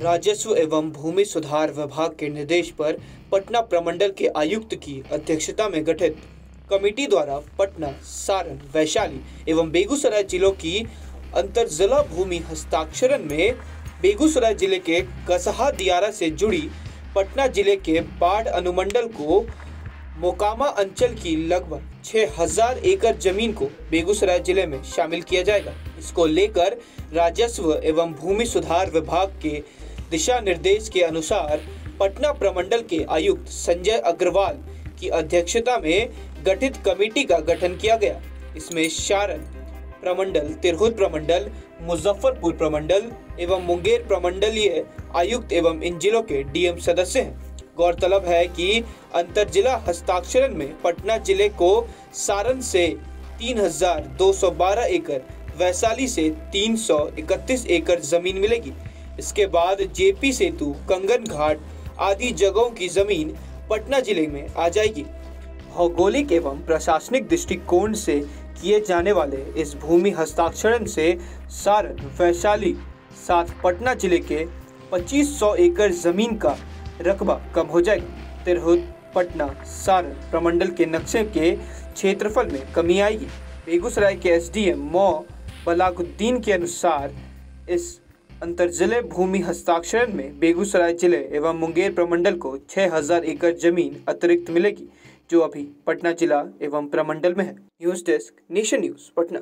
राजस्व एवं भूमि सुधार विभाग के निर्देश पर पटना प्रमंडल के आयुक्त की अध्यक्षता में गठित कमेटी द्वारा पटना, सारण, वैशाली एवं बेगूसराय जिलों की अंतर जिला भूमि हस्ताक्षरण में बेगूसराय ज़िले के कसहा, दियारा से जुड़ी पटना ज़िले के बाढ़ अनुमंडल को मोकामा अंचल की लगभग 6000 एकड़ ज़मीन को बेगूसराय ज़िले में शामिल किया जाएगा। इसको लेकर राजस्व एवं भूमि सुधार विभाग के दिशा निर्देश के अनुसार पटना प्रमंडल के आयुक्त संजय अग्रवाल की अध्यक्षता में गठित कमेटी का गठन किया गया। इसमें शारण प्रमंडल तिरहुत प्रमंडल मुजफ्फरपुर प्रमंडल एवं मुंगेर प्रमंडलीय आयुक्त एवं इन जिलों के डीएम सदस्य हैं। गौरतलब है कि अंतर जिला हस्ताक्षरण में पटना ज़िले को सारण से 3,212 एकड़ वैशाली से 331 एकड़ ज़मीन मिलेगी। इसके बाद जेपी सेतु, कंगन घाट आदि जगहों की ज़मीन पटना ज़िले में आ जाएगी। भौगोलिक एवं प्रशासनिक दृष्टिकोण से किए जाने वाले इस भूमि हस्ताक्षरण से सारण, वैशाली, साथ पटना ज़िले के 2500 एकड़ ज़मीन का रकबा कम हो जाएगा। तिरहुत, पटना, सारण प्रमंडल के नक्शे के क्षेत्रफल में कमी आएगी। बेगूसराय के एसडीएम मौ बलाकुद्दीन के अनुसार इस अंतरजिले भूमि हस्ताक्षरण में बेगूसराय ज़िले एवं मुंगेर प्रमंडल को 6000 एकड़ ज़मीन अतिरिक्त मिलेगी, जो अभी पटना जिला एवं प्रमंडल में है। News desk, nation news, Patna.